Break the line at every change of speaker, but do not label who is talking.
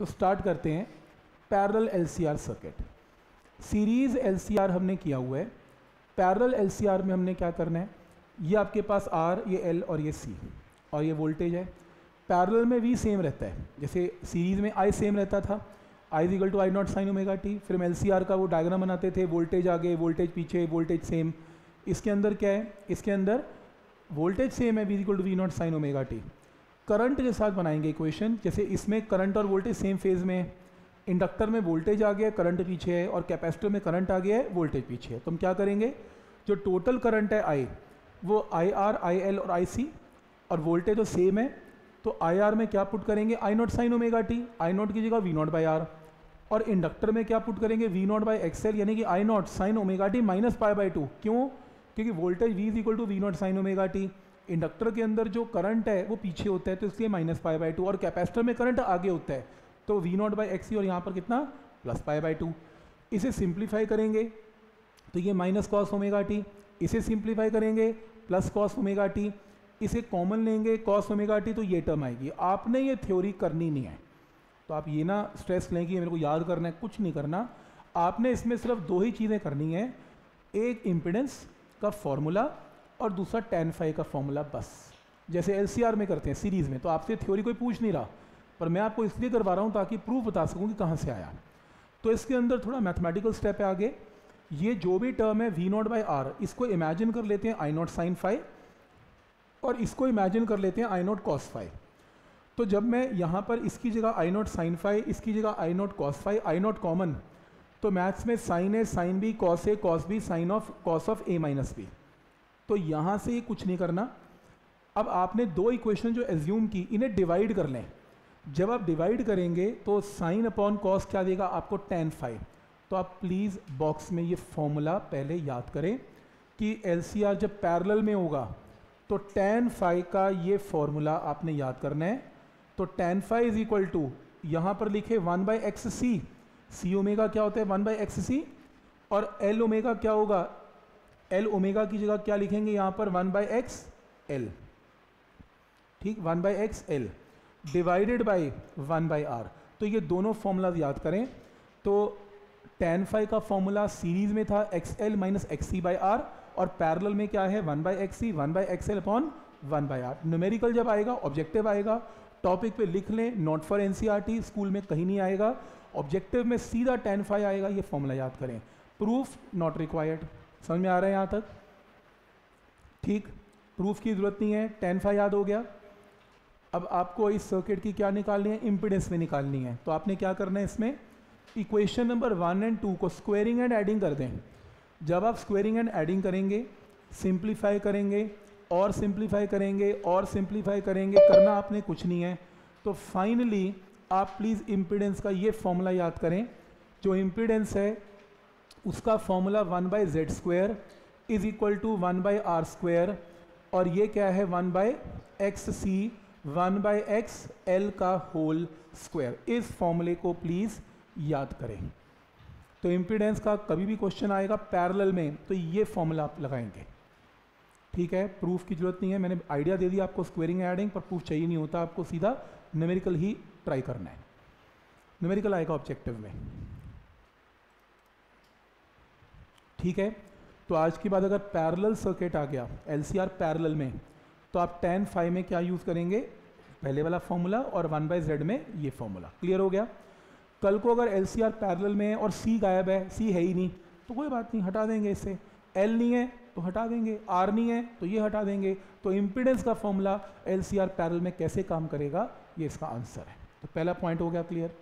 तो स्टार्ट करते हैं parallel L circuit series LCR हमने किया हुआ है. पैरल एल में हमने क्या करना है? ये आपके पास आर ये एल और ये सी और ये वोल्टेज है. पैरल में वी सेम रहता है. जैसे सीरीज़ में आई सेम रहता था. I equal to I nought sine omega T फिर हम एलसीआर का वो डायग्राम बनाते थे. वोल्टेज आगे वोल्टेज पीछे वोल्टेज सेम इसके अंदर क्या है? इसके अंदर वोल्टेज सेम है V equal to V nought sine omega T current के साथ बनाएँगे इक्वेशन जैसे इसमें करंट और वोल्टेज सेम फ़ेज़ में है। इंडक्टर में वोल्टेज आ गया करंट पीछे है और कैपेसिटर में करंट आ गया है वोल्टेज पीछे है। तो हम क्या करेंगे? जो टोटल करंट है आई वो आई आर आई एल और आई सी और वोल्टेज तो सेम है तो आई आर में क्या पुट करेंगे? I nought sine omega T I nought की जगह वी नॉट बाई आर और इंडक्टर में क्या पुट करेंगे? वी नॉट बाई एक्सएल यानी कि I nought sine omega T minus pi by two क्यों? क्योंकि voltage V is equal to V nought sine omega T inductor के अंदर जो करंट है, वो पीछे होता है तो इसलिए माइनस पाई बाई टू और कैपेसिटर में करंट आगे होता है। तो वी नॉट बाई एक्सी और यहाँ पर कितना? प्लस पाई बाई टू इसे सिंप्लीफाई करेंगे तो ये माइनस कॉस ओमेगा टी इसे सिंप्लीफाई करेंगे प्लस कॉस ओमेगा टी इसे कॉमन लेंगे कॉस ओमेगा टी तो ये टर्म आएगी। आपने ये थ्योरी करनी नहीं है। तो आप ये ना स्ट्रेस लें कि मेरे को याद करना है, कुछ नहीं करना। आपने इसमें सिर्फ़ दो ही चीज़ें करनी है। एक इम्पिडेंस का फॉर्मूला और दूसरा टेन फाइव का फॉर्मूला बस। जैसे LCR में करते हैं सीरीज़ में तो आपसे थ्योरी कोई पूछ नहीं रहा, पर मैं आपको इसलिए करवा रहा हूँ ताकि प्रूफ बता सकूँ कि कहाँ से आया। तो इसके अंदर थोड़ा मैथमेटिकल स्टेप है आगे। ये जो भी टर्म है वी नॉट बाई आर इसको इमेजिन कर लेते हैं आई नॉट साइन फाइव और इसको इमेजिन कर लेते हैं आई नॉट कॉस फाइव तो जब मैं यहाँ पर इसकी जगह आई नॉट साइन फाइव इसकी जगह I nought cos phi I nought common तो मैथ्स में sine A sine B cos A cos B sine of cos of A minus B तो यहाँ से कुछ नहीं करना। अब आपने दो इक्वेशन जो एज्यूम की, इन्हें डिवाइड कर लें। जब आप डिवाइड करेंगे तो साइन अपॉन कॉस क्या देगा? आपको टेन फाइव तो आप प्लीज़ बॉक्स में ये फॉर्मूला पहले याद करें कि एलसीआर जब पैरल में होगा तो टेन फाइव का ये फॉर्मूला आपने याद करना है। तो tan phi is equal to यहाँ पर लिखे one by X C C omega क्या होता है? वन बाई एक्स सी और एल ओमेगा क्या होगा? एल ओमेगा की जगह क्या लिखेंगे यहाँ पर? वन बाई एक्स एल ठीक? One by X L divided by one by R तो ये दोनों फॉर्मूलाज याद करें। तो टेन फाइव का फॉर्मूला सीरीज़ में था X L minus X C by R और पैरल में क्या है? One by X C one by X L upon one by R numerical जब आएगा ऑब्जेक्टिव आएगा। टॉपिक पे लिख लें नॉट फॉर एनसीईआरटी स्कूल में कहीं नहीं आएगा। ऑब्जेक्टिव में सीधा टेन फाइव आएगा, ये फॉर्मूला याद करें। प्रूफ नॉट रिक्वायर्ड समझ में आ रहा है यहाँ तक? ठीक प्रूफ की ज़रूरत नहीं है टेन फाइव याद हो गया। अब आपको इस सर्किट की क्या निकालनी है? इम्पिडेंस में निकालनी है। तो आपने क्या करना है इसमें? Equation number one and two को स्क्वेयरिंग एंड एडिंग कर दें। जब आप स्क्वेयरिंग एंड एडिंग करेंगे सिंप्लीफाई करेंगे, और सिंप्लीफाई करेंगे, और सिंप्लीफाई करेंगे, करना आपने कुछ नहीं है। तो फाइनली आप प्लीज़ इम्पिडेंस का ये फॉर्मूला याद करें। जो इम्पिडेंस है उसका formula one by Z square is equal to one by R square और ये क्या है one by X C one by X L का होल स्क्वायर इस फॉर्मूले को प्लीज़ याद करें। तो इम्पीडेंस का कभी भी क्वेश्चन आएगा पैरेलल में तो ये फॉर्मूला आप लगाएँगे। ठीक है? प्रूफ की ज़रूरत नहीं है। मैंने आइडिया दे दिया आपको स्क्वेयरिंग एडिंग पर प्रूफ चाहिए नहीं होता। आपको सीधा न्यूमेरिकल ही ट्राई करना है। न्यूमेरिकल आएगा ऑब्जेक्टिव में। ठीक है? तो आज की बात अगर पैरेलल सर्किट आ गया एलसीआर पैरेलल में तो आप टेन फाइव में क्या यूज़ करेंगे? पहले वाला फॉर्मूला और वन बाई जेड में ये फॉर्मूला क्लियर हो गया? कल को अगर एल सी आर पैरल में है और सी गायब है सी है ही नहीं तो कोई बात नहीं, हटा देंगे इससे एल नहीं है तो हटा देंगे. आर नहीं है तो ये हटा देंगे. तो इम्पिडेंस का formula L C R parallel में कैसे काम करेगा? ये इसका आंसर है. तो पहला पॉइंट हो गया क्लियर